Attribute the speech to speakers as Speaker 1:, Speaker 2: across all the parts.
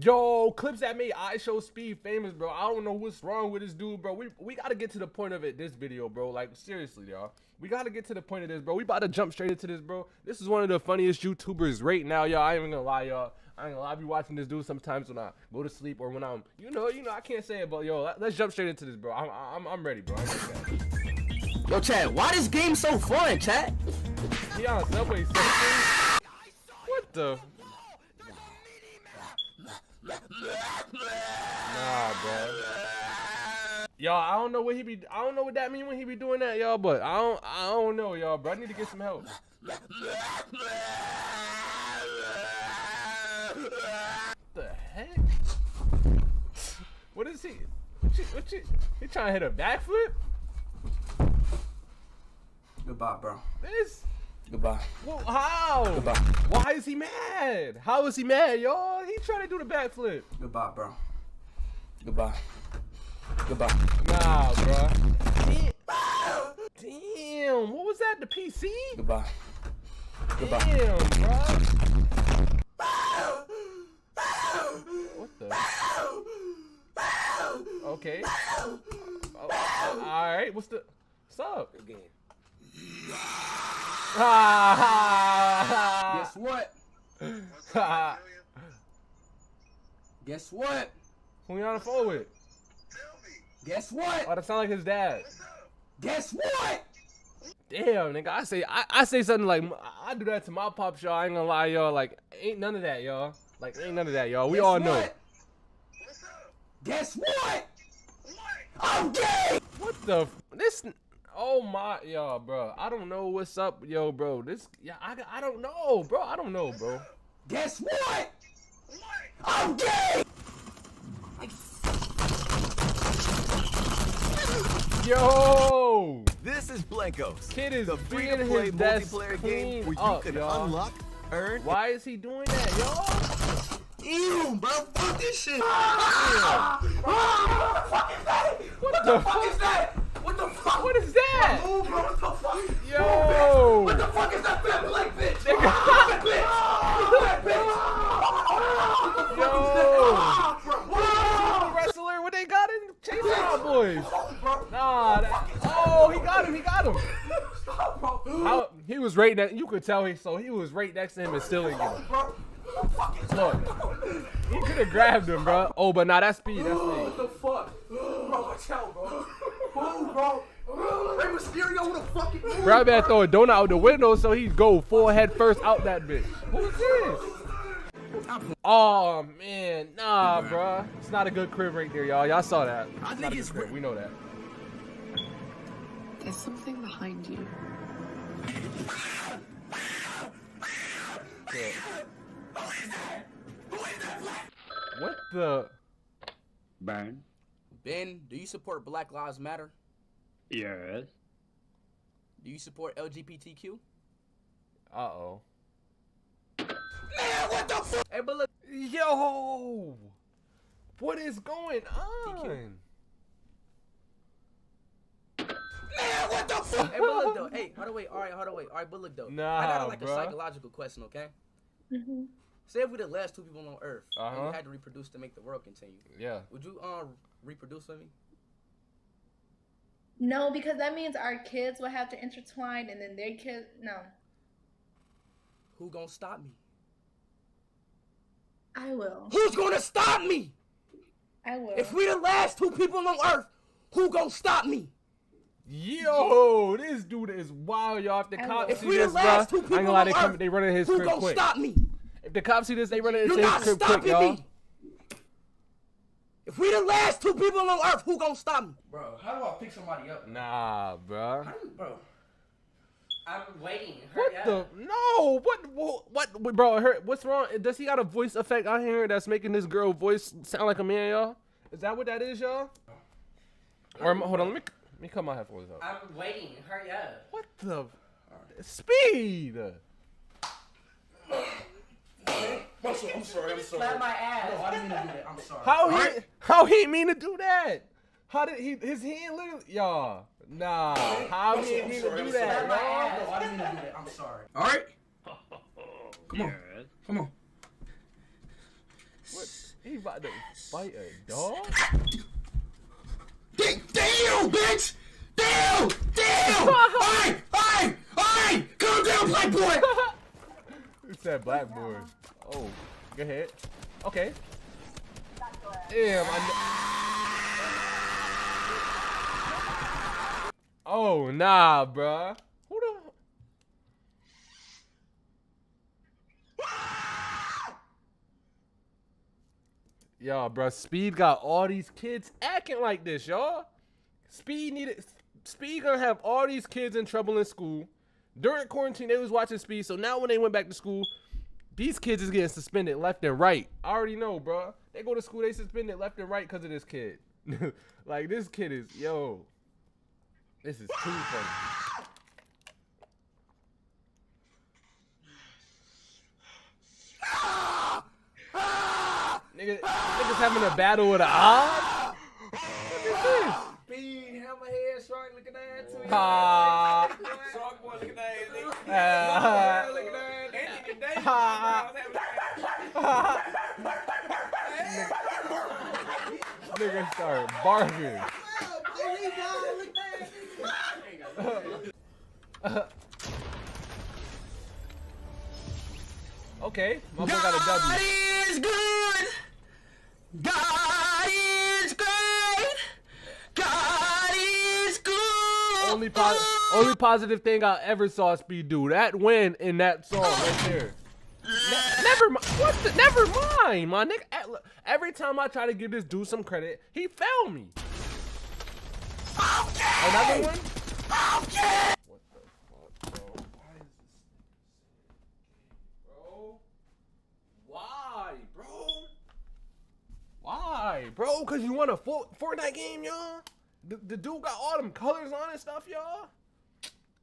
Speaker 1: Yo, clips at me. IShowSpeed famous, bro. I don't know what's wrong with this dude, bro. We we gotta get to the point of it this video, bro. Like seriously, y'all. We gotta get to the point of this, bro. We about to jump straight into this, bro. This is one of the funniest YouTubers right now, y'all. I ain't even gonna lie, y'all. I ain't gonna lie. I be watching this dude sometimes when I go to sleep or when I'm, you know, you know, I can't say it, but yo, let's jump straight into this, bro. I'm I'm, I'm ready, bro. I'm
Speaker 2: Yo, Chad, why this game so fun, Chad?
Speaker 1: He on Subway Surfers. What the? Nah, bro. Y'all, I don't know what he be. I don't know what that mean when he be doing that, y'all. But I don't. I don't know, y'all. Bro, I need to get some help. What the heck? What is he? What you? What you? He trying to hit a backflip?
Speaker 2: Goodbye, bro.
Speaker 1: This?
Speaker 2: Goodbye.
Speaker 1: Well, how?
Speaker 2: Goodbye.
Speaker 1: Why is he mad? How is he mad, y'all? He trying to do the backflip.
Speaker 2: Goodbye, bro. Goodbye. Goodbye.
Speaker 1: Nah, bro. Damn. Damn. What was that? The PC?
Speaker 2: Goodbye. Goodbye.
Speaker 1: Damn, bro. What the? Okay. Oh, all right. What's the? What's up? Ah,
Speaker 2: Guess what? Guess what?
Speaker 1: Who you on the phone with?
Speaker 2: Guess what?
Speaker 1: Oh, that sound like his dad.
Speaker 2: Guess what?
Speaker 1: Damn, nigga. I say I, I say something like I do that to my pop y'all. I ain't gonna lie, y'all. Like, ain't none of that, y'all. Like, ain't none of that, y'all. We
Speaker 2: Guess
Speaker 1: all know.
Speaker 2: what? Guess what? I'm gay.
Speaker 1: What the? F- this? Oh my, y'all, bro. I don't know what's up, yo, bro. This, yeah, I, I don't know, bro. I don't know, bro.
Speaker 2: Guess what? what? I'm gay.
Speaker 1: Yo,
Speaker 3: This is Blankos,
Speaker 1: kid is
Speaker 3: the free-to-play multiplayer game where you
Speaker 1: up,
Speaker 3: can
Speaker 1: y'all.
Speaker 3: unlock, earn,
Speaker 1: Why is he doing that, y'all?
Speaker 2: Ew, bro. Fuck this shit. Ah!
Speaker 1: What the fuck
Speaker 2: is that? What the fuck?
Speaker 1: What is that?
Speaker 2: Move, bro. What the fuck?
Speaker 1: Yo.
Speaker 2: What the fuck is that fat black bitch?
Speaker 1: Nigga.
Speaker 2: Fat bitch. Fat bitch.
Speaker 1: Yo. Wrestler, what they got in Chase Out Boys? Nah, that, oh, he got him, he got him. How, he was right next, you could tell he, so he was right next to him and still didn't get him. Look, he could have grabbed him, bro. Oh, but nah, that's speed, that's speed.
Speaker 2: What the fuck? Bro, watch out, bro. Move, bro. Rey Mysterio, who the fuck is move,
Speaker 1: Bro, I throw a donut out the window so he go full head first out that bitch. Who's this? Oh man, nah, bro. It's not a good crib right there, y'all. Y'all saw that.
Speaker 2: I think
Speaker 1: not a good
Speaker 2: it's
Speaker 1: crib. We know that.
Speaker 4: There's something behind you.
Speaker 1: Yeah. What the?
Speaker 5: Burn.
Speaker 2: Ben, do you support Black Lives Matter?
Speaker 5: Yes.
Speaker 2: Do you support LGBTQ?
Speaker 1: Uh oh.
Speaker 2: Man, what the fuck? Hey, but look,
Speaker 1: Yo, what is going on?
Speaker 2: man, what the fuck? hey, but look though. Hey, hold on, wait. All right, hold on, wait. All right, but look though. Nah, I
Speaker 1: Nah,
Speaker 2: got like
Speaker 1: bruh.
Speaker 2: a psychological question, okay? Mhm. Say if we're the last two people on Earth and
Speaker 1: Uh-huh.
Speaker 2: we had to reproduce to make the world continue,
Speaker 1: Yeah.
Speaker 2: would you uh reproduce with me?
Speaker 6: No, because that means our kids will have to intertwine and then their kids. No,
Speaker 2: Who gonna stop me?
Speaker 6: I will.
Speaker 2: Who's gonna stop me?
Speaker 6: I will.
Speaker 2: If we the last two people on Earth, who gonna stop me?
Speaker 1: Yo, this dude is wild, y'all. If the
Speaker 6: I
Speaker 1: cops
Speaker 6: will.
Speaker 2: If
Speaker 1: see
Speaker 2: we the
Speaker 1: this, bro, I
Speaker 2: last two
Speaker 1: ain't gonna lie,
Speaker 2: on
Speaker 1: they come,
Speaker 2: Earth,
Speaker 1: they running his
Speaker 2: Who
Speaker 1: crib
Speaker 2: gonna
Speaker 1: quick.
Speaker 2: stop me?
Speaker 1: If the cops see this, they running
Speaker 2: You're
Speaker 1: into his
Speaker 2: not
Speaker 1: crib quick,
Speaker 2: stopping
Speaker 1: y'all.
Speaker 2: me. If we the last two people on Earth, who gonna stop me? Bro, how do I pick somebody up?
Speaker 1: Nah, bro.
Speaker 2: Bro, I'm waiting.
Speaker 1: What the? No, what, what, what, bro? Her, what's wrong? Does he got a voice effect out here that's making this girl voice sound like a man, y'all? Is that what that is, y'all? Or am- hold on, let me let me cut my headphones up.
Speaker 2: I'm waiting. Hurry up.
Speaker 1: What the speed?
Speaker 2: I'm sorry. I'm sorry. I'm sorry. Slap my ass. No, I didn't mean to do that. I'm sorry.
Speaker 1: How he how he mean to do that? How did he his hand literally y'all? Nah, how he mean
Speaker 2: sorry,
Speaker 1: to
Speaker 2: I'm
Speaker 1: do
Speaker 2: sorry.
Speaker 1: that,
Speaker 2: No. I didn't mean to do that. I'm sorry. All right. Come on. Come on.
Speaker 1: What? He about to fight a dog?
Speaker 2: Damn, damn, bitch! Damn! Damn! Alright! Alright! Alright! Calm down, black boy!
Speaker 1: Who said black boy? Oh, go ahead. Okay. Damn, I Oh, nah, bruh. Who the? Y'all, bruh, Speed got all these kids acting like this, y'all. Speed needed. Speed gonna have all these kids in trouble in school. During quarantine, they was watching Speed, so now when they went back to school, these kids is getting suspended left and right. I already know, bruh. They go to school, they suspended left and right because of this kid. like this kid is, yo. This is too funny. Nigga, niggas having a battle with a odd? Look at this.
Speaker 2: Speed, hammerhead, shark looking at too.
Speaker 1: Ah.
Speaker 2: Shark boy looking at nigga.
Speaker 1: Ah.
Speaker 2: Looking at Anthony Davis.
Speaker 1: Ah. Nigga start barking. okay, my boy got a W.
Speaker 2: is good. God is great. God is good.
Speaker 1: Only po- only positive thing I ever saw Speed do that win in that song right there. Ne- never mind. What? The- never mind, my nigga. Eh, Every time I try to give this dude some credit, he failed me. Another one. What the fuck, bro? Why is this? Bro, why, bro? Why, bro? Cause you want a full Fortnite game, y'all? The, the dude got all them colors on and stuff, y'all.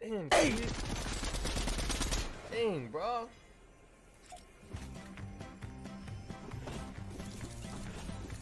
Speaker 1: Damn, kid. Dang, bro.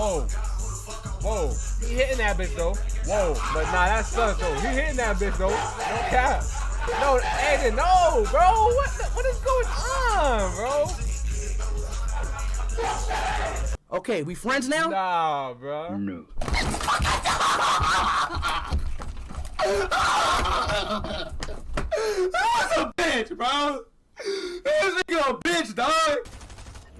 Speaker 1: Okay. Whoa. Whoa. He hitting that bitch though. Whoa. But nah, that sucks though. He hitting that bitch though. No cap. No, Adin, no, bro. What the, what is going on, bro?
Speaker 2: Okay, we friends now?
Speaker 1: Nah, bro.
Speaker 5: No.
Speaker 2: That's a bitch, bro. This nigga a bitch, dog.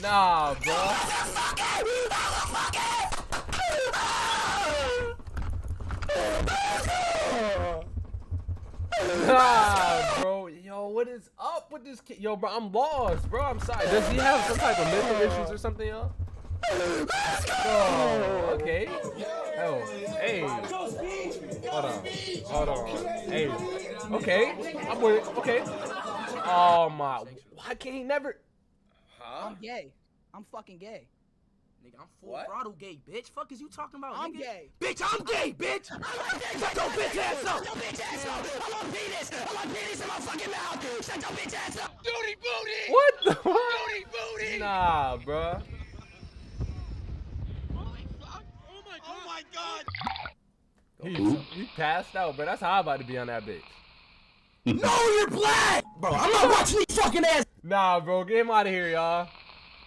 Speaker 1: Nah, bro. Nah, bro. Yo, what is up with this kid? Yo, bro, I'm lost, bro. I'm sorry. Does he have some type of mental issues or something, y'all? Oh, okay. Oh, hey. Hold on. Hold on. Hey. Okay. I'm with it. Okay. Oh my. Why can't he never?
Speaker 4: I'm gay. I'm fucking gay.
Speaker 7: Nigga, I'm full
Speaker 2: What?
Speaker 7: throttle gay, bitch. Fuck is you talking about,
Speaker 4: I'm
Speaker 7: nigga?
Speaker 4: gay.
Speaker 2: Bitch, I'm gay, bitch. Shut your bitch ass up. Shut your bitch ass up. I want penis. I want penis in my fucking mouth. Shut your bitch ass up. Duty booty.
Speaker 1: What the?
Speaker 2: Booty booty.
Speaker 1: Nah, bro.
Speaker 2: Oh my god.
Speaker 1: He, he passed out, but that's how I'm about to be on that bitch.
Speaker 2: No, you're black. Bro, I'm not watching these fucking ass.
Speaker 1: Nah, bro, get him out of here, y'all.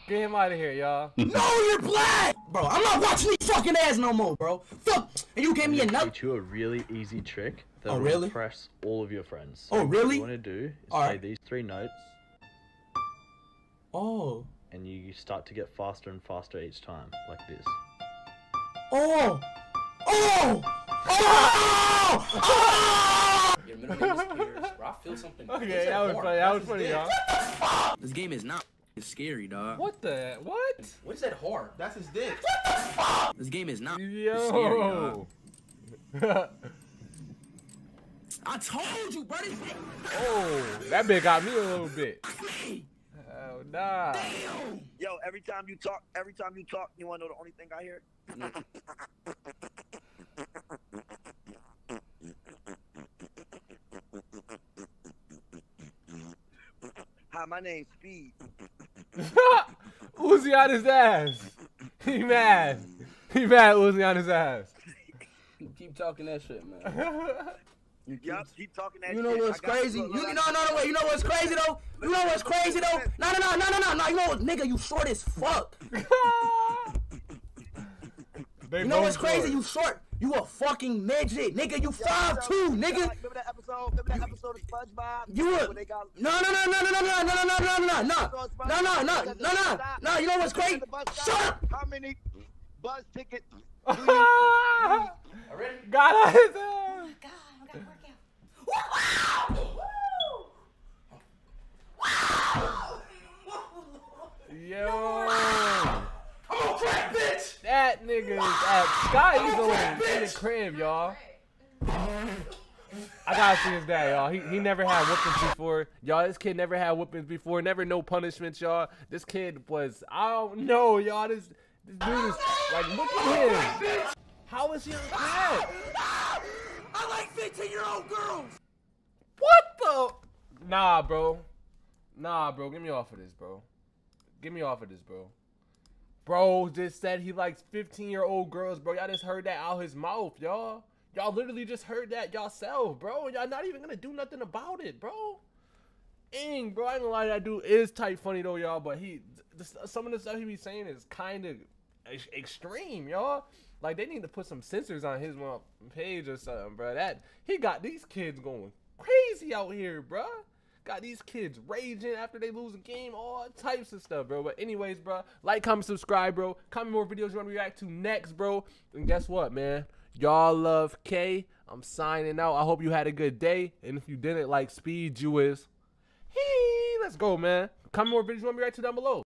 Speaker 1: Get him out of here, y'all.
Speaker 2: No, you're black. Bro, I'm not watching these fucking ass no more, bro. Fuck. And you gave me a
Speaker 8: I'm teach you a really easy trick that
Speaker 2: Oh,
Speaker 8: will
Speaker 2: really?
Speaker 8: impress all of your friends.
Speaker 2: Oh,
Speaker 8: What
Speaker 2: really?
Speaker 8: you want to do is
Speaker 2: All
Speaker 8: play
Speaker 2: right.
Speaker 8: these three notes,
Speaker 2: Oh.
Speaker 8: and you start to get faster and faster each time, like this.
Speaker 2: Oh. Oh. Oh. Oh.
Speaker 7: Your middle name is Pierce, bro. I feel something.
Speaker 1: Okay, that was funny. That was funny, y'all.
Speaker 7: This game is not it's scary, dog.
Speaker 1: What the? What?
Speaker 7: What is that hard?
Speaker 2: That's his dick. What the fuck?
Speaker 7: This game is not scary,
Speaker 1: Yo.
Speaker 7: dog. I told you, buddy.
Speaker 1: oh, that bit got me a little bit. Hell nah.
Speaker 9: Yo, every time you talk, every time you talk, you wanna know the only thing I hear? Hi, my name's Speed.
Speaker 1: Uzi on his ass. He mad. He mad. Uzi on his ass.
Speaker 2: Keep talking that shit, man.
Speaker 9: Yup, keep talking that shit.
Speaker 2: You know
Speaker 9: shit.
Speaker 2: what's
Speaker 9: I got
Speaker 2: crazy?
Speaker 9: look,
Speaker 2: You
Speaker 9: look,
Speaker 2: no no no wait. You know what's crazy though? You know what's crazy though? No no no no no no no. You know what, nigga? You short as fuck. You know what's crazy? You short. You a fucking midget, nigga. You five two, nigga.
Speaker 9: Remember that episode? Remember that episode of SpongeBob?
Speaker 2: You a
Speaker 9: When they got
Speaker 2: no no no no no no no no no no no no no no no no no no no. You know what's crazy? Shut up.
Speaker 9: How many bus tickets?
Speaker 1: Got on his ass. Yo. That nigga is at Sky Zone in the crib, y'all. I gotta see his dad, y'all. He, he never had whoopings before. Y'all, this kid never had whoopings before. Never no punishments, y'all. This kid was, I don't know, y'all. This, this dude is, like, look at him. How is he on crack?
Speaker 2: I like 15 year old girls.
Speaker 1: What the? Nah, bro. Nah, bro. Get me off of this, bro. Get me off of this, bro. Bro just said he likes 15 year old girls, bro. Y'all just heard that out his mouth, y'all. Y'all literally just heard that yourself, bro. Y'all not even gonna do nothing about it, bro. Ing, bro. I ain't gonna lie, that dude is type funny though, y'all. But he, some of the stuff he be saying is kind of ex- extreme, y'all. Like they need to put some censors on his uh, page or something, bro. That he got these kids going crazy out here, bro. Got these kids raging after they lose a game, all types of stuff, bro. But anyways, bro, like, comment, subscribe, bro. Comment more videos you want to react to next, bro. And guess what, man? Y'all love Kae. I'm signing out. I hope you had a good day. And if you didn't like speed, you is. Hey, let's go, man. Comment more videos you want me to react to down below.